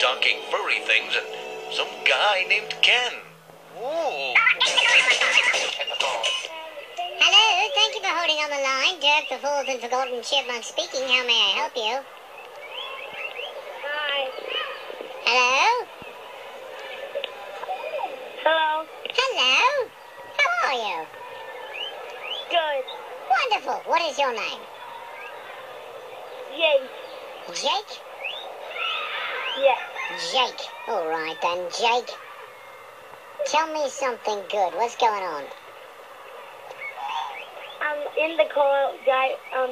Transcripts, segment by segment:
talking furry things and some guy named Ken. Ooh. Hello, thank you for holding on the line. Dirk the Fooled and Forgotten Chipmunk speaking. How may I help you? Hi. Hello? Hello. Hello? How are you? Good. Wonderful. What is your name? Yay. Jake? Yeah. Jake. All right then, Jake. Tell me something good. What's going on? I'm in the car, guy. Um,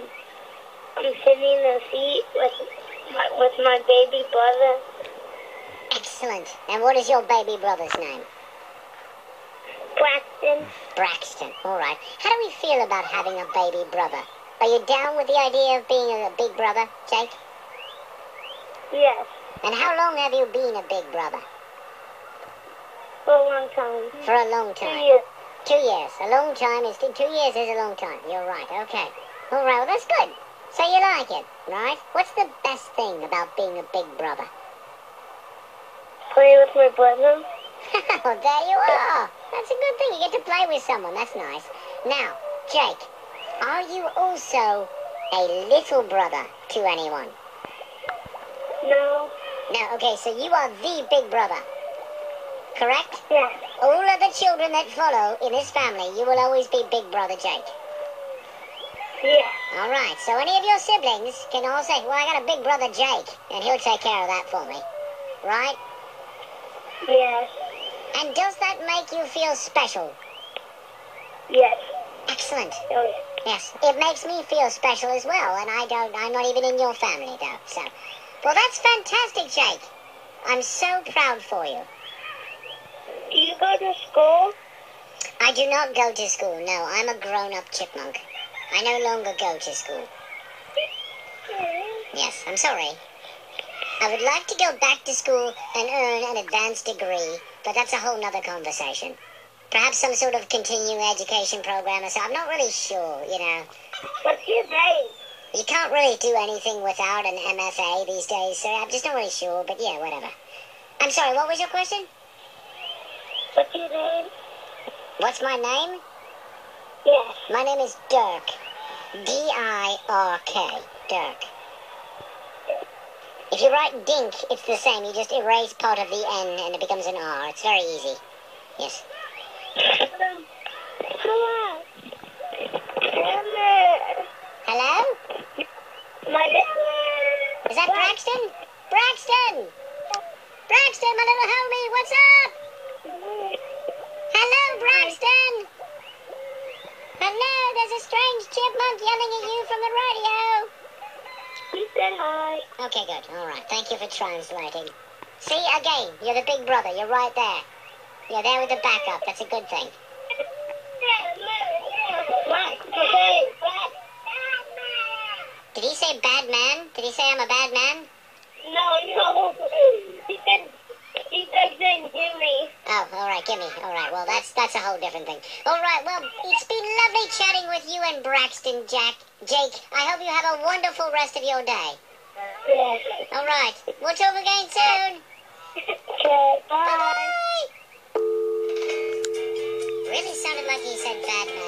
I'm sitting in the seat with my, with my baby brother, Excellent. And what is your baby brother's name? Braxton. Braxton. All right. How do we feel about having a baby brother? Are you down with the idea of being a big brother, Jake? Yes. And how long have you been a big brother? For a long time. For a long time. Two years. Two years. A long time is two years is a long time. You're right. Okay. All right. Well, that's good. So you like it, right? What's the best thing about being a big brother? Play with my brother. oh, there you are. That's a good thing. You get to play with someone. That's nice. Now, Jake, are you also a little brother to anyone? No. No. Okay. So you are the big brother. Correct? Yes. All of the children that follow in this family, you will always be big brother Jake. Yes. All right. So any of your siblings can all say, "Well, I got a big brother Jake, and he'll take care of that for me." Right? Yes. And does that make you feel special? Yes. Excellent. Oh, yes. Yes, it makes me feel special as well, and I don't. I'm not even in your family though. So, well, that's fantastic, Jake. I'm so proud for you. Do you go to school? I do not go to school. No, I'm a grown-up chipmunk. I no longer go to school. Yes, I'm sorry. I would like to go back to school and earn an advanced degree, but that's a whole nother conversation. Perhaps some sort of continuing education program or so. I'm not really sure, you know. What's your name? You can't really do anything without an MFA these days, so I'm just not really sure, but yeah, whatever. I'm sorry, what was your question? What's your name? What's my name? Yes. My name is Dirk. D-I-R-K. Dirk. If you write dink, it's the same. You just erase part of the N and it becomes an R. It's very easy. Yes. Hello. Hello. My Is that Braxton? Braxton! Braxton, my little homie, what's up? Hello, Braxton! Hello, there's a strange chipmunk yelling at you from the radio. He said hi. Okay, good. All right. Thank you for translating. See, again, you're the big brother. You're right there. You're there with the backup. That's a good thing. Did he say bad man? Did he say I'm a bad man? No, no. He said, he said, saying Jimmy. Oh, all right, gimme. All right, well, that's that's a whole different thing. All right, well, it's been lovely chatting with you and Braxton, Jack, Jake. I hope you have a wonderful rest of your day. Yes. All right, we'll talk again soon. Okay, bye. Bye. Really sounded like he said bad man.